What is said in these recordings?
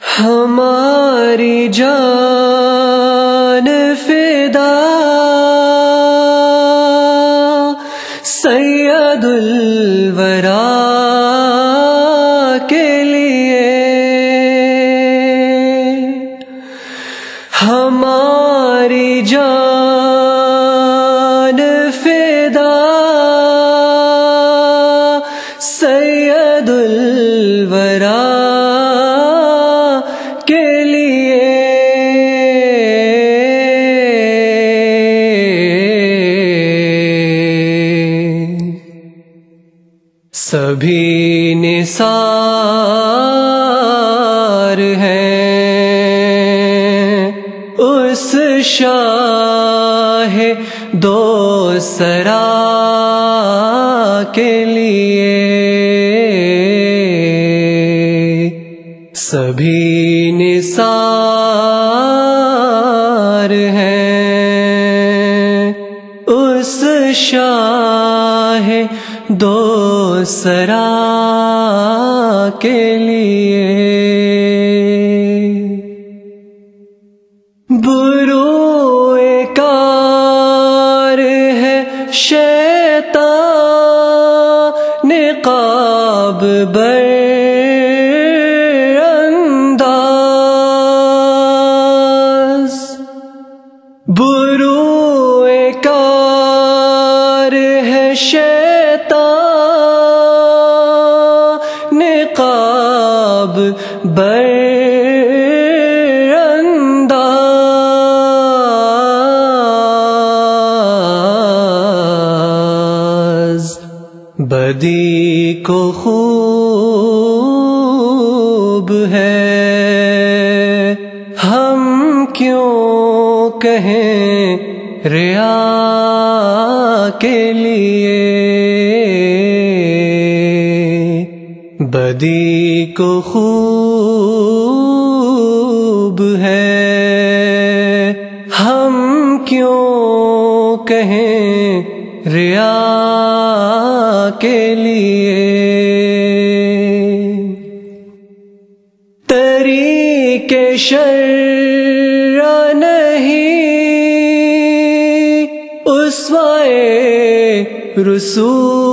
हमारी जान फिदा सैयदुल वरा के लिए हमारी जान सभी निसार हैं। उस शाह दो सरा के लिए सभी निसार हैं। उस शाह दो सरा के लिए। बुरो कार है शैता निकाब बरअंदाज निकाब बरअंदाज। बदी को खूब है। हम क्यों कहें रिया के लिए? बदी को खूब है। हम क्यों कहें रिया के लिए? तरीके शर्रा नहीं उसवाए रसूल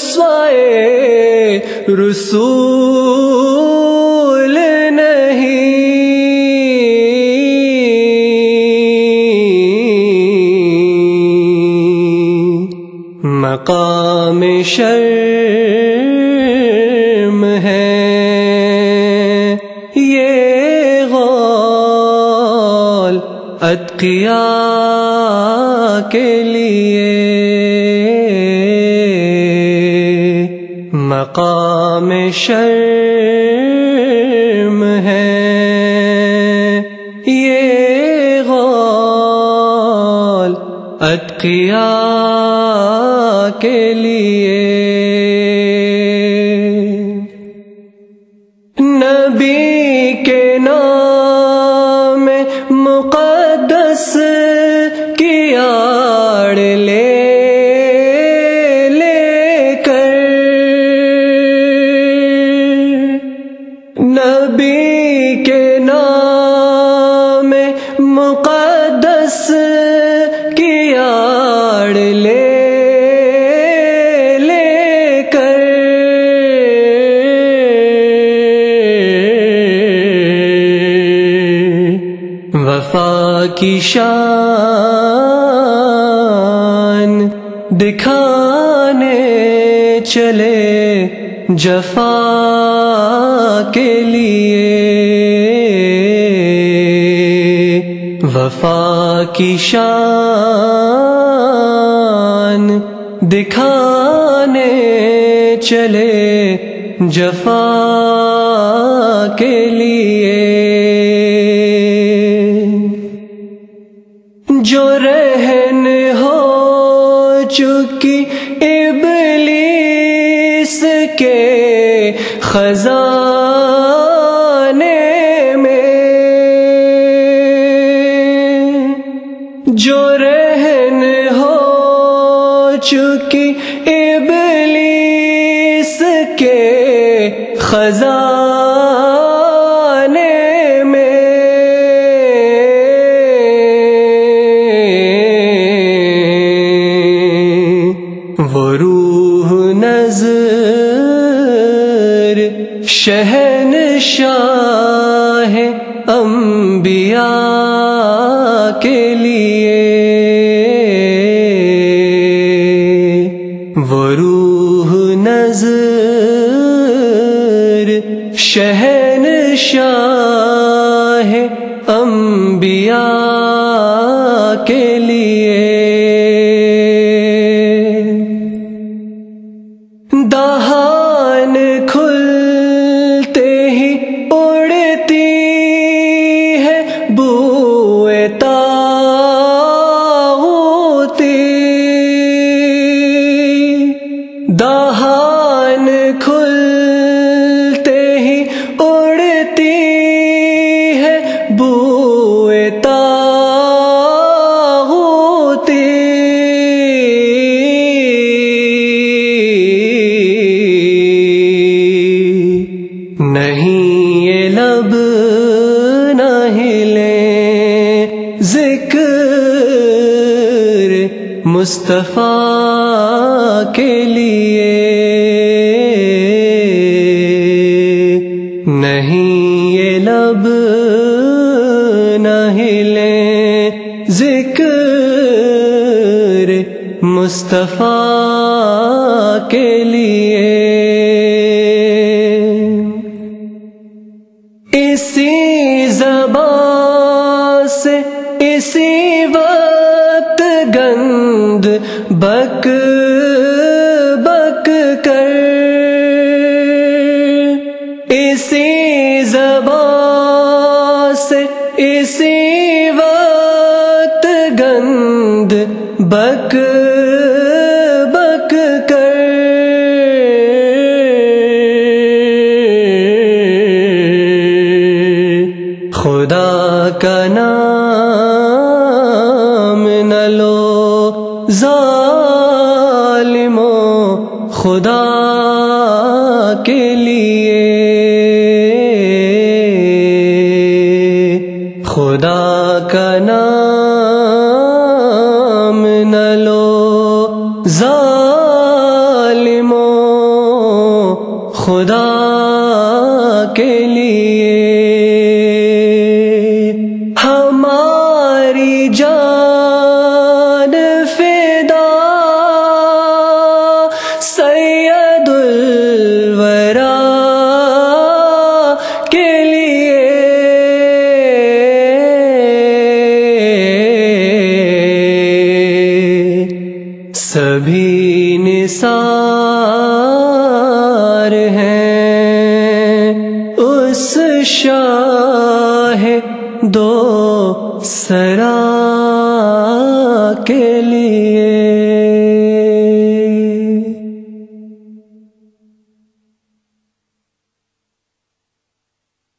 नहीं उसवाए रसूल नहीं। मकाम शर्म है ये गौल के मकाम शर्म है। ये गौल अतकिया के लिए। नबी वफा की शान, दिखाने चले जफा के लिए। वफा की शान, दिखाने चले जफा के लिए। बहन हो चुकी इबलीस के खजाने में। जो रहन हो चुकी इबलीस के खजाने रूह नज़र शहनशाह अंबिया के लिए। वो रूह नज़र शहनशाह मुस्तफ़ा के लिए। नहीं ये लब न हिले ज़िक्र मुस्तफ़ा के लिए। इसी जबान से इसी वक्त गंद बक बक कर। खुदा का नाम न लो जालिमो खुदा के लिए खुदा के लिए उस शाह दो सरा के लिए।